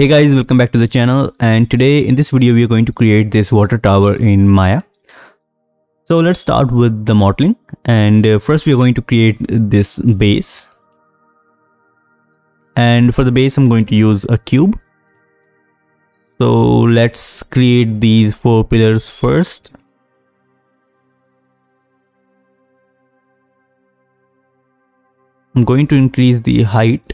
Hey guys, welcome back to the channel and today in this video we are going to create this water tower in Maya. So let's start with the modeling and uh, first we are going to create this base. And for the base I'm going to use a cube. So let's create these four pillars first. I'm going to increase the height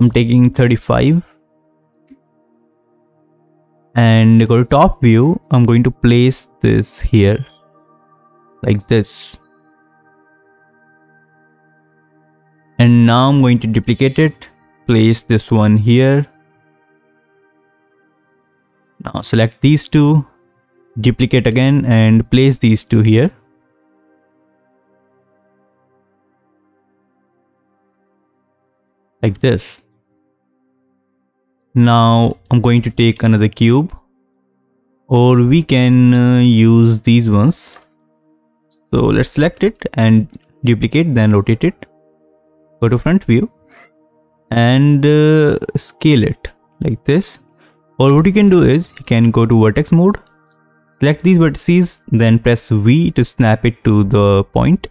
I'm taking 35 and go to top view I'm going to place this here like this. And now I'm going to duplicate it place this one here. Now select these two duplicate again and place these two here. Like this now I'm going to take another cube or we can uh, use these ones. So let's select it and duplicate then rotate it. Go to front view and uh, scale it like this. Or what you can do is you can go to vertex mode, select these vertices then press V to snap it to the point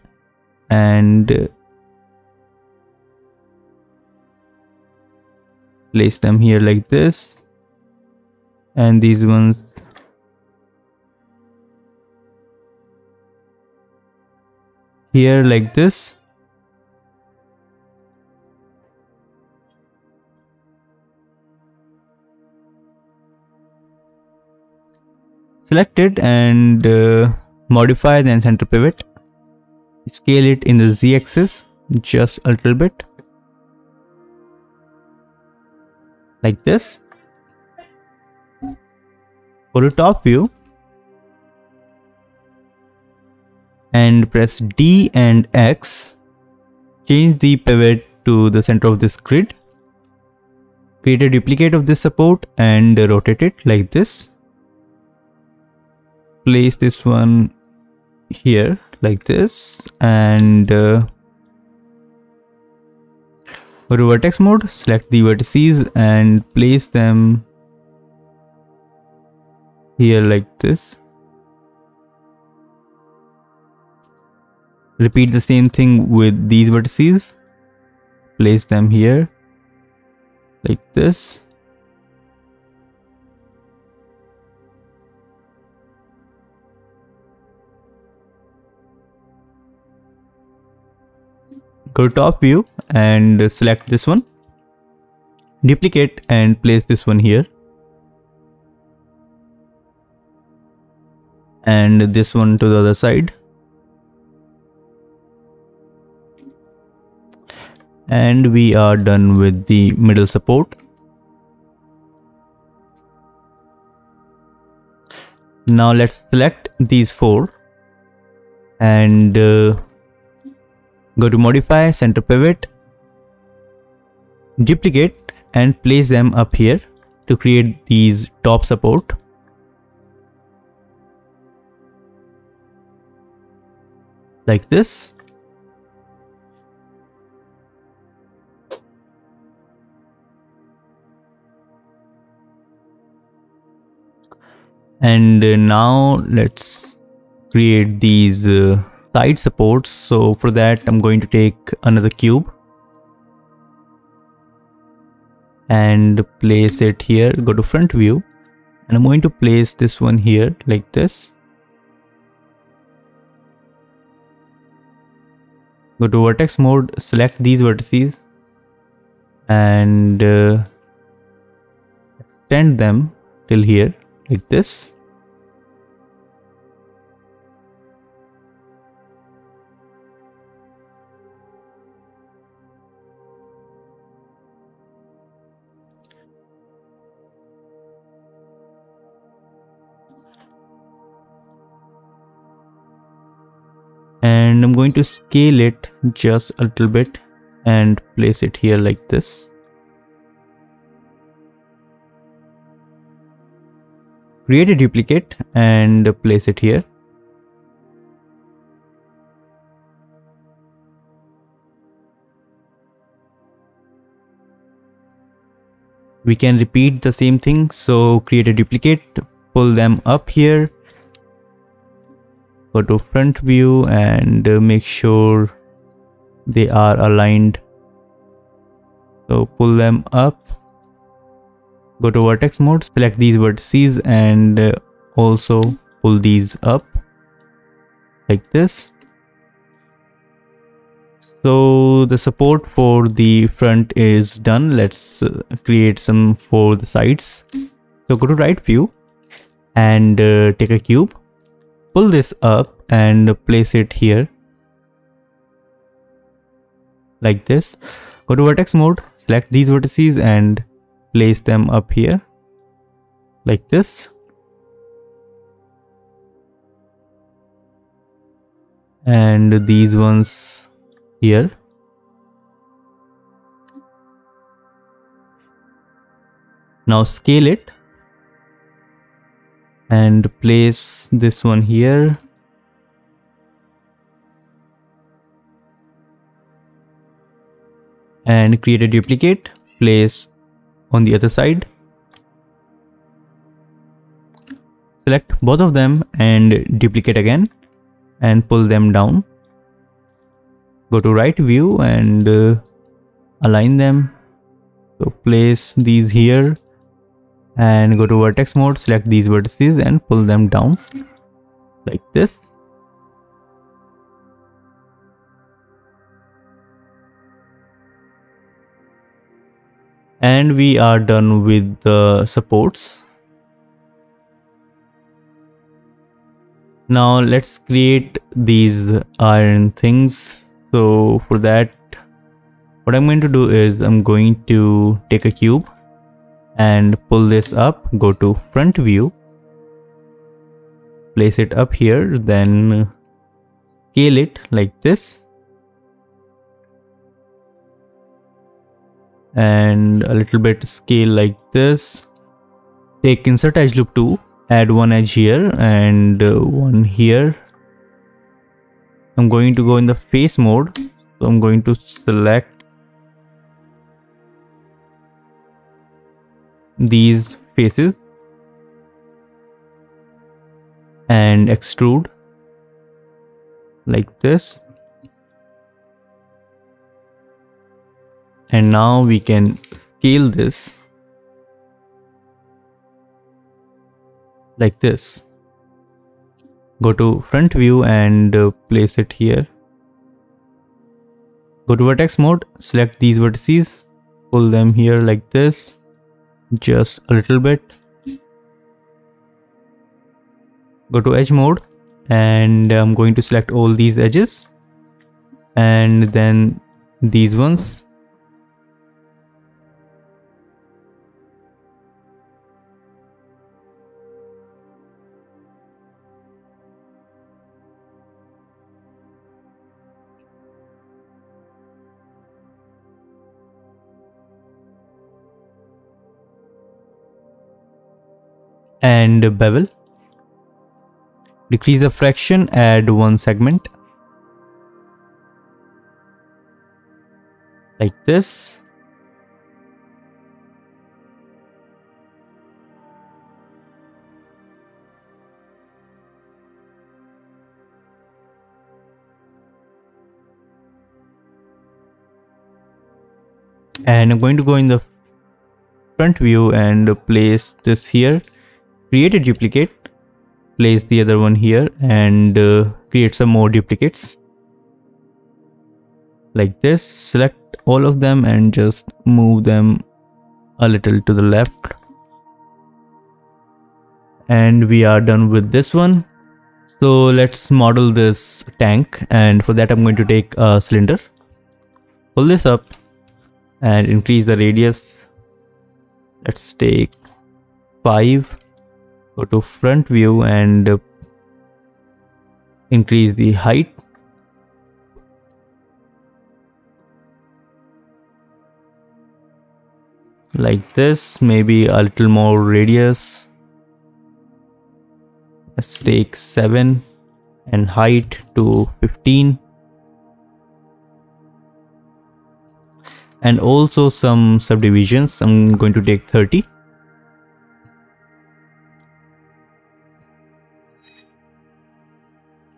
and place them here like this. And these ones. Here like this. Select it and uh, modify then center pivot. Scale it in the z-axis just a little bit like this. Go to top view and press D and X. Change the pivot to the center of this grid. Create a duplicate of this support and rotate it like this. Place this one here like this and uh, To vertex mode, select the vertices and place them here like this. Repeat the same thing with these vertices. Place them here like this. go to top view and select this one. Duplicate and place this one here. And this one to the other side. And we are done with the middle support. Now let's select these four. And uh, Go to modify center pivot, duplicate and place them up here to create these top support. Like this. And now let's create these uh, side supports so for that I'm going to take another cube and place it here. Go to front view. And I'm going to place this one here like this. Go to vertex mode select these vertices and uh, extend them till here like this I'm going to scale it just a little bit and place it here like this. Create a duplicate and place it here. We can repeat the same thing. So create a duplicate pull them up here go to front view and make sure they are aligned. So pull them up. Go to vertex mode select these vertices and also pull these up like this. So the support for the front is done. Let's uh, create some for the sides. So go to right view and uh, take a cube pull this up and place it here. Like this. Go to vertex mode select these vertices and place them up here. Like this. And these ones here. Now scale it and place this one here. And create a duplicate place on the other side. Select both of them and duplicate again and pull them down. Go to right view and uh, align them. So place these here and go to vertex mode select these vertices and pull them down like this. And we are done with the supports. Now let's create these iron things. So for that what I'm going to do is I'm going to take a cube and pull this up go to front view place it up here then scale it like this. And a little bit scale like this. Take insert edge loop tool add one edge here and uh, one here. I'm going to go in the face mode. So I'm going to select these faces and extrude like this. And now we can scale this like this. Go to front view and uh, place it here. Go to vertex mode select these vertices pull them here like this just a little bit. Go to edge mode and I'm going to select all these edges and then these ones and bevel. Decrease the fraction add one segment. Like this. And I'm going to go in the front view and place this here create a duplicate. Place the other one here and uh, create some more duplicates. Like this select all of them and just move them a little to the left. And we are done with this one. So let's model this tank. And for that i'm going to take a cylinder. Pull this up and increase the radius. Let's take 5 go to front view and increase the height. Like this maybe a little more radius. Let's take 7 and height to 15 and also some subdivisions. I'm going to take 30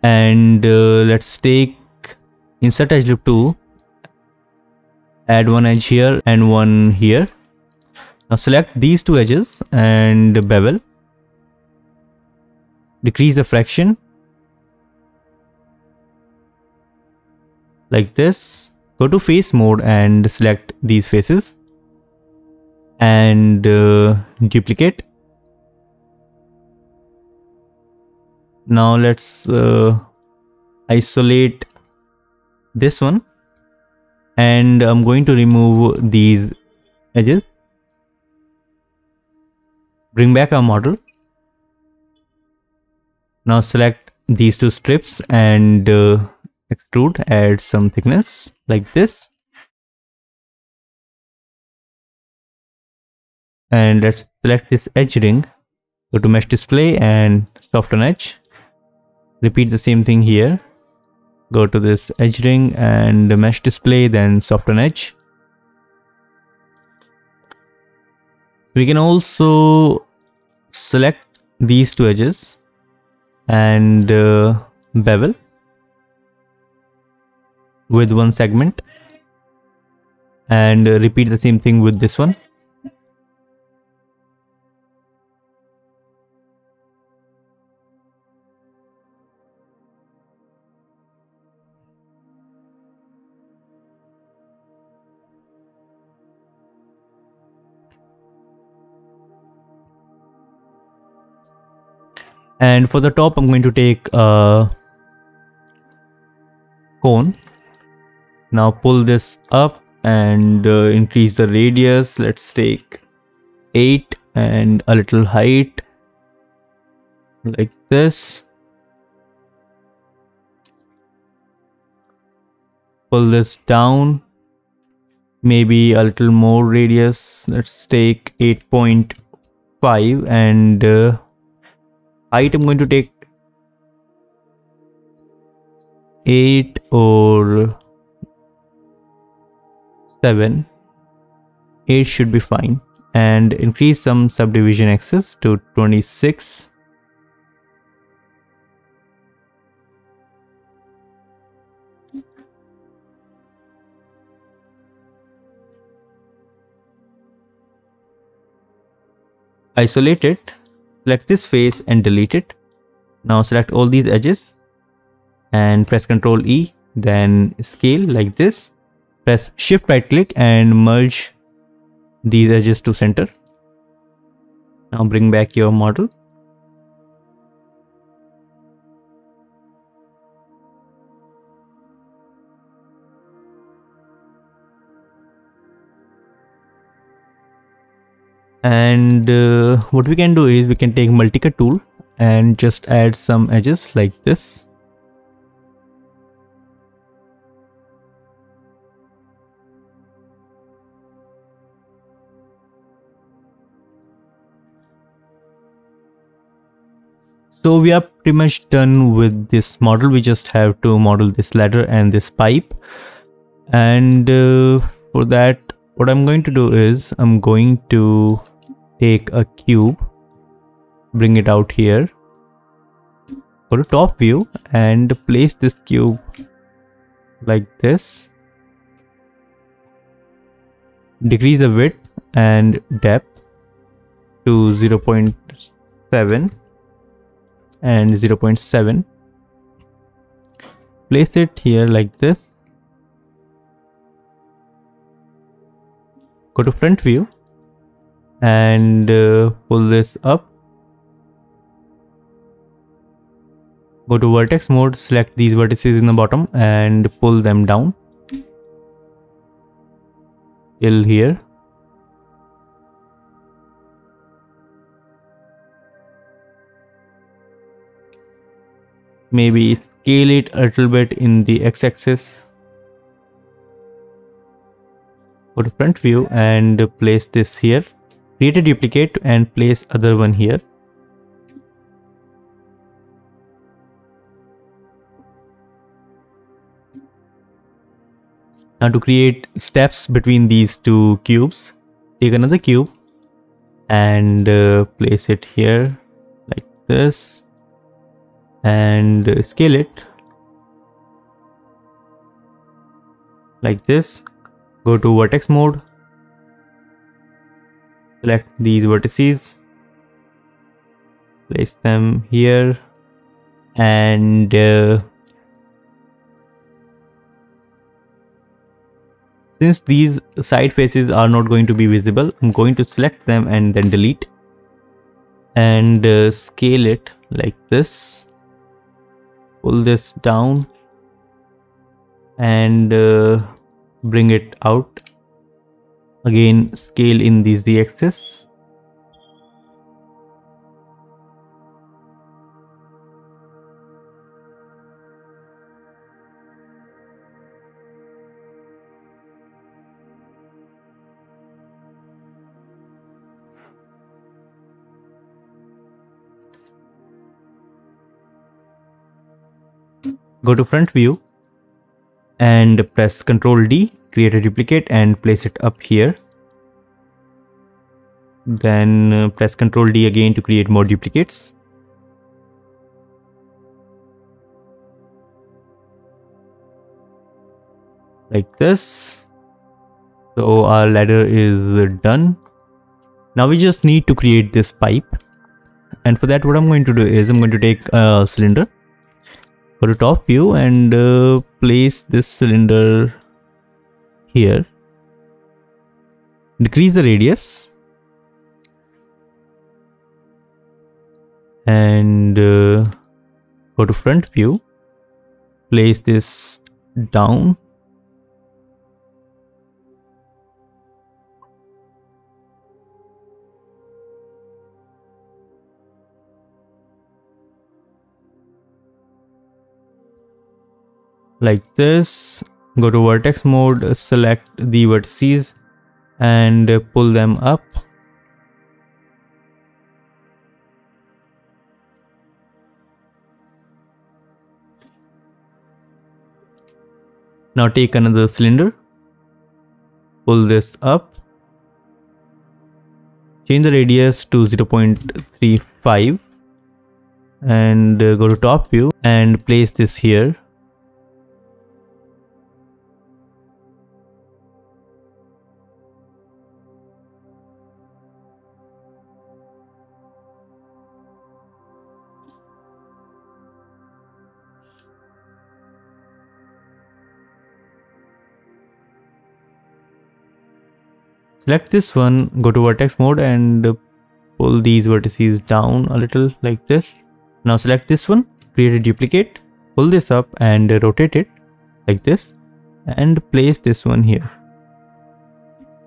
and uh, let's take insert edge loop tool add one edge here and one here. Now select these two edges and bevel. Decrease the fraction. Like this. Go to face mode and select these faces. And uh, duplicate now let's uh, isolate this one. And I'm going to remove these edges. Bring back our model. Now select these two strips and uh, extrude add some thickness like this. And let's select this edge ring go to mesh display and soften edge repeat the same thing here. Go to this edge ring and mesh display then soften edge. We can also select these two edges and uh, bevel with one segment and uh, repeat the same thing with this one and for the top I'm going to take a cone. Now pull this up and uh, increase the radius. Let's take 8 and a little height like this. Pull this down. Maybe a little more radius. Let's take 8.5 and uh, height I'm going to take 8 or 7 8 should be fine. And increase some subdivision axis to 26 isolate it select this face and delete it. Now select all these edges and press ctrl e then scale like this. Press shift right click and merge these edges to center. Now bring back your model and uh, what we can do is we can take multicut tool and just add some edges like this So we are pretty much done with this model. We just have to model this ladder and this pipe. And uh, for that, what I'm going to do is I'm going to take a cube bring it out here go to top view and place this cube like this decrease the width and depth to 0.7 and 0.7 place it here like this. Go to front view and uh, pull this up. Go to vertex mode select these vertices in the bottom and pull them down. Till here. Maybe scale it a little bit in the x-axis. Go to front view and place this here create a duplicate and place other one here. Now to create steps between these two cubes, take another cube and uh, place it here like this and uh, scale it like this. Go to vertex mode select these vertices, place them here and uh, Since these side faces are not going to be visible, I'm going to select them and then delete and uh, scale it like this. Pull this down and uh, bring it out. Again, scale in these z-axis Go to front view and press Ctrl D, create a duplicate and place it up here. Then uh, press Ctrl D again to create more duplicates. Like this. So our ladder is done. Now we just need to create this pipe. And for that what I'm going to do is I'm going to take a cylinder go to top view and uh, place this cylinder here. Decrease the radius. And uh, go to front view. Place this down like this go to vertex mode select the vertices and pull them up. Now take another cylinder pull this up. Change the radius to 0.35 and go to top view and place this here select this one go to vertex mode and pull these vertices down a little like this. Now select this one create a duplicate pull this up and rotate it like this and place this one here.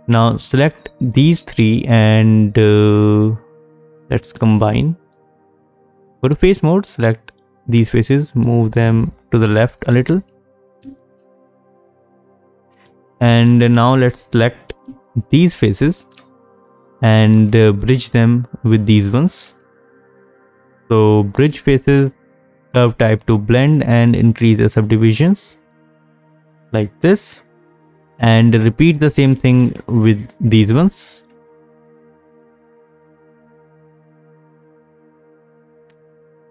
Now select these three and uh, let's combine. Go to face mode select these faces move them to the left a little. And now let's select these faces and uh, bridge them with these ones. So bridge faces curve type to blend and increase the subdivisions like this and repeat the same thing with these ones.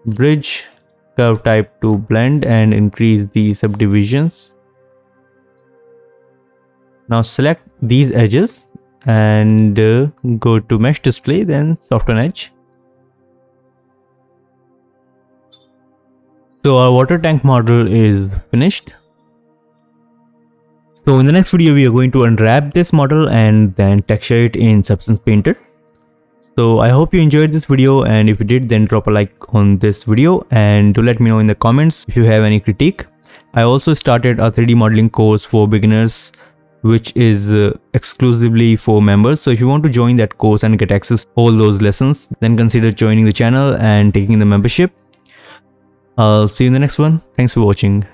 Bridge curve type to blend and increase the subdivisions now select these edges and uh, go to mesh display then soften edge. So our water tank model is finished. So in the next video we are going to unwrap this model and then texture it in Substance Painter. So I hope you enjoyed this video and if you did then drop a like on this video and do let me know in the comments if you have any critique. I also started a 3D modeling course for beginners which is uh, exclusively for members. So if you want to join that course and get access to all those lessons, then consider joining the channel and taking the membership. I'll see you in the next one. Thanks for watching.